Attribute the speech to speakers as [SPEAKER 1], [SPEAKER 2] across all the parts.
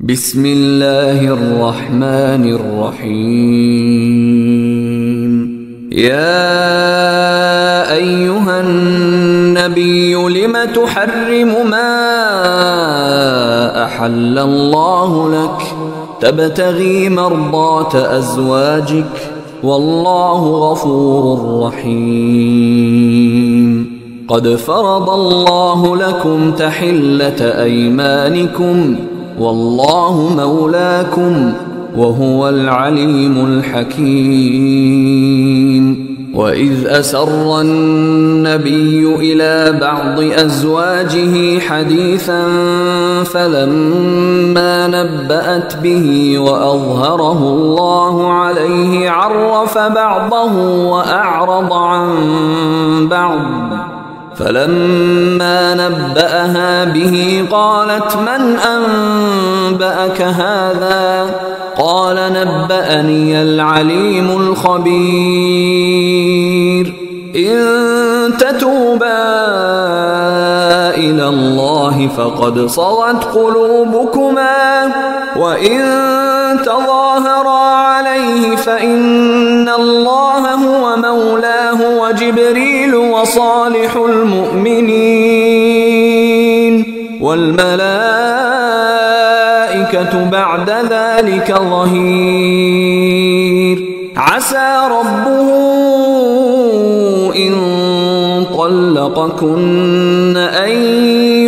[SPEAKER 1] بسم الله الرحمن الرحيم. يا أيها النبي لم تحرم ما أحل الله لك؟ تبتغي مرضاه أزواجك والله غفور رحيم. قد فرض الله لكم تحلة أيمانكم والله مولاكم وهو العليم الحكيم. واذ اسر النبي إلى بعض ازواجه حديثا فلما نبات به واظهره الله عليه عرف بعضه واعرض عن بعض. فلما نبأها به قالت من أنبأك هذا؟ قال نبأني العليم الخبير. إن تتوبا إلى الله فقد صغت قلوبكما وإن تظاهرا عليه فإن الله مولاه وجبريل وصالح المؤمنين والملائكة بعد ذلك ظهير. عسى ربه إن طلقكن أن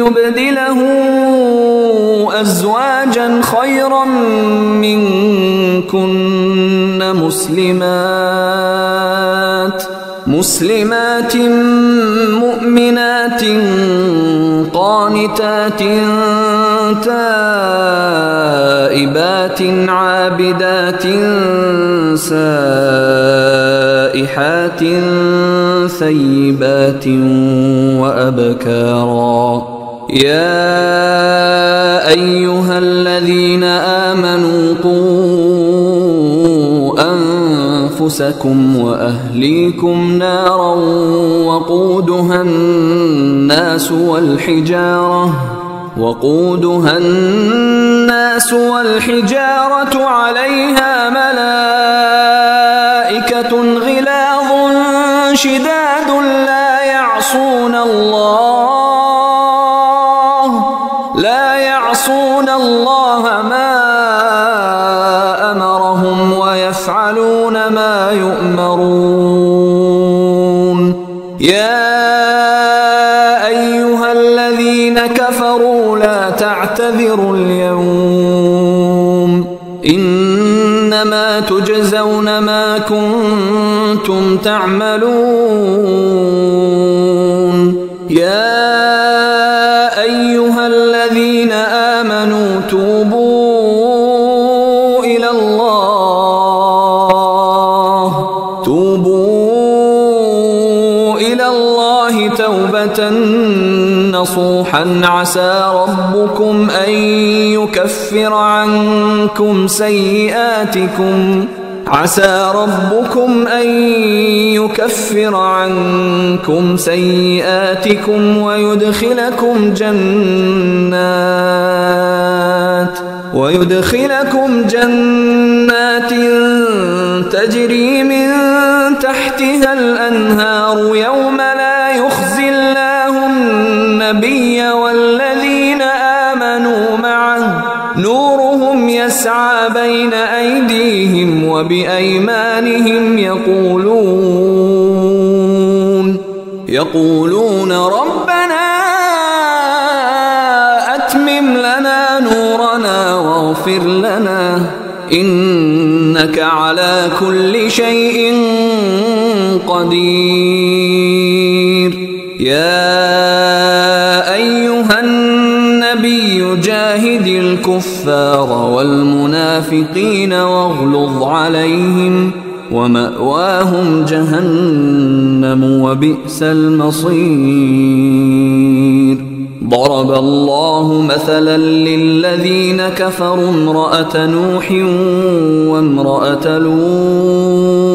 [SPEAKER 1] يبدله أزواجا خيرا منكن مسلمات مسلمات مؤمنات قانتات تائبات عابدات سائحات ثيبات وأبكارا. يا أيها الذين آمنوا أنفسكم وأهليكم نارا وقودها الناس والحجارة وقودها الناس والحجارة عليها ملائكة غلاظ شداد لا يعصون الله لا يعصون الله ما ويفعلون ما يؤمرون. يا أيها الذين كفروا لا تعتذروا اليوم. إنما تجزون ما كنتم تعملون. توبوا إلى الله توبة نصوحا. عسى ربكم أن يكفر عنكم سيئاتكم. عسى ربكم أن يكفر عنكم سيئاتكم ويدخلكم جنات. ويدخلكم جنات تجري من تحتها الأنهار يوم لا يخزي الله النبي والذين آمنوا معه. نورهم يسعى بين أيديهم وبأيمانهم يقولون يقولون ربنا واغفر لنا إنك على كل شيء قدير. يا أيها النبي جاهد الكفار والمنافقين واغلظ عليهم ومأواهم جهنم وبئس المصير. ضرب الله مثلا للذين كفروا امرأة نوح وامرأة لوط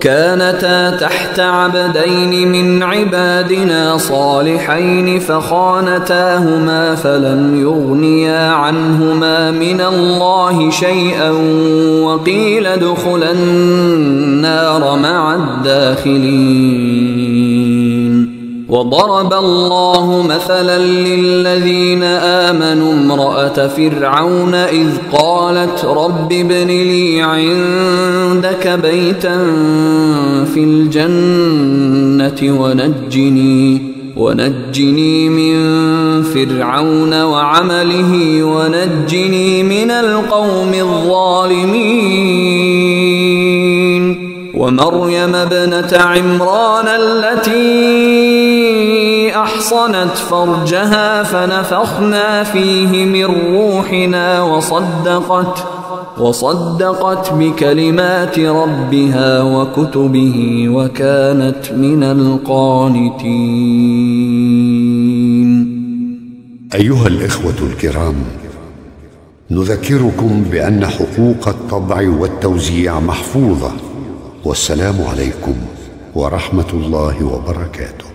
[SPEAKER 1] كانتا تحت عبدين من عبادنا صالحين فخانتاهما فلم يغنيا عنهما من الله شيئا وقيل ادخلا النار مع الداخلين وضرب الله مثلا للذين آمنوا امرأة فرعون إذ قالت رب ابن لي عندك بيتا في الجنة ونجني ونجني من فرعون وعمله ونجني من القوم الظالمين ومريم ابنة عمران التي أحصنت فرجها فنفخنا فيه من روحنا وصدقت وصدقت بكلمات ربها وكتبه وكانت من القانتين.
[SPEAKER 2] أيها الإخوة الكرام نذكركم بأن حقوق الطبع والتوزيع محفوظة والسلام عليكم ورحمة الله وبركاته.